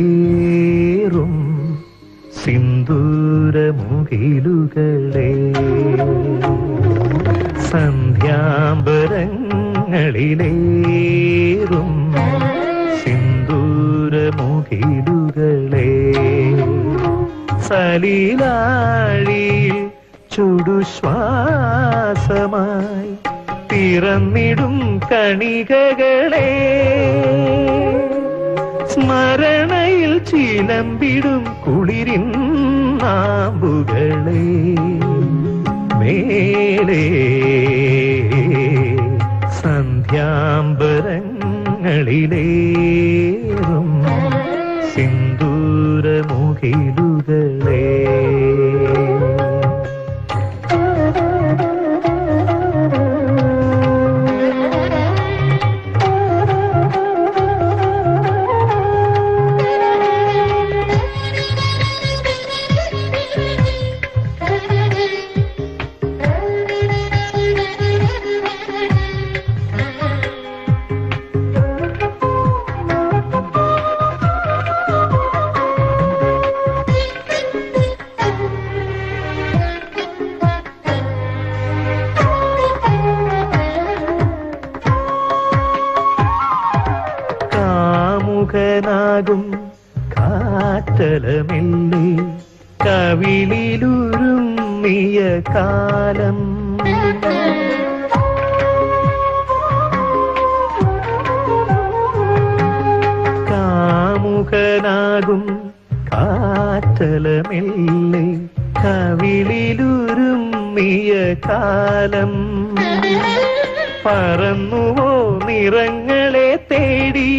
സന്ധ്യാംബരങ്ങളിലേറും സിന്ദൂരമുകിലുകളെ സന്ധ്യാംബരങ്ങളിലേറും സിന്ദൂരമുകിലുകളെ സലീലാഴിയിൽ ചുടുശ്വാസമായി പിറന്നിടും കണികകളെ സ്മരണയിൽ ചിലമ്പിടും കുളിരിൻ നാമ്പുകളെ മേലേ സന്ധ്യാംബരങ്ങളിലേറും സിന്ദൂരമുകിലുകളേ കാമുകനാകും കാറ്റലമെല്ലേ കവിളിലുരുമ്മിയ കാലം. കാമുകനാകും കാറ്റലമെല്ലേ കവിളിലുരുമ്മിയ കാലം. പറന്നുവോ നിറങ്ങളെ തേടി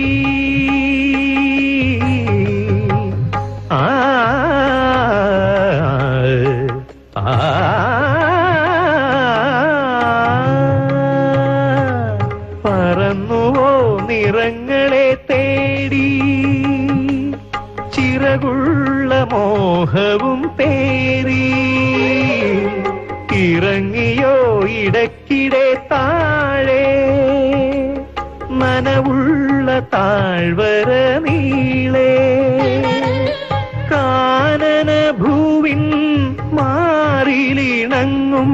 നിറങ്ങളെ തേടി ചിറകുള്ള മോഹവും പേരി ഇറങ്ങിയോ ഇടക്കിടെ താഴെ നനവുള്ള താഴ്വര നീളേ. കാനന ഭൂവിൻ മാറിലിണങ്ങും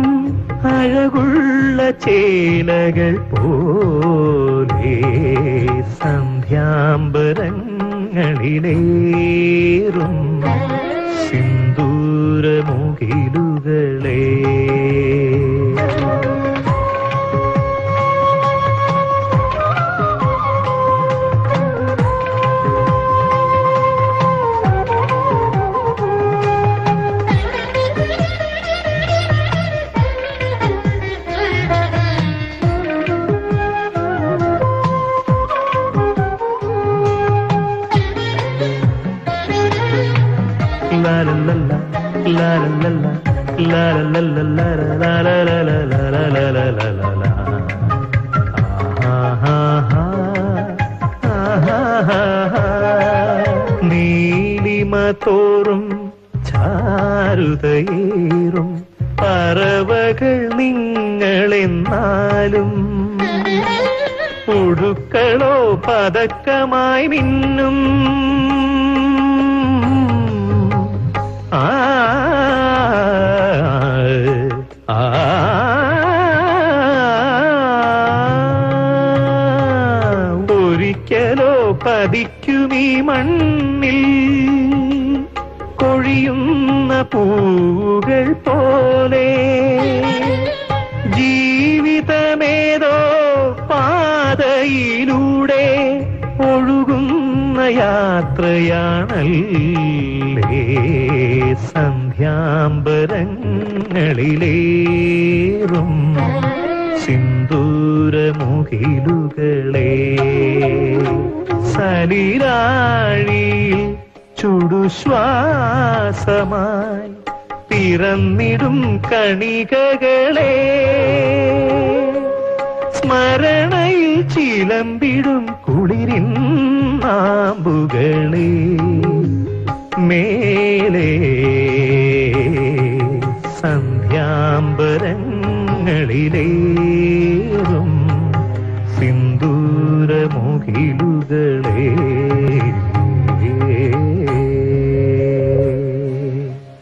അഴകുള്ള ചേലകൾ പോലെ സന്ധ്യാംബരങ്ങളിലേറും സിന്ദൂരമുകിലുകളേ നീലിമ തോറും ചാരുതയേറും പറവകൾ നിങ്ങളെന്നാലും പുഴുക്കളോ പതക്കമായി മിന്നും ആ ആ പതിക്കുമീ മണ്ണിൽ കൊഴിയുന്ന പൂകൾ പോലെ. ജീവിതമേതോ പാതയിലൂടെ ഒഴുകുന്ന യാത്രയാണല്ലേ സന്ധ്യാംബരങ്ങളിലേറും സിന്ദൂരമുകിലുകളേ. സലിരാഴിയിൽ ചുടുശ്വാസമായി പിറന്നിടും കണികകളെ. സ്മരണയിൽ ചിലമ്പിടും കുളിരിൻ നാമ്പുകളെ മേലെ സന്ധ്യാംബരങ്ങളിലേ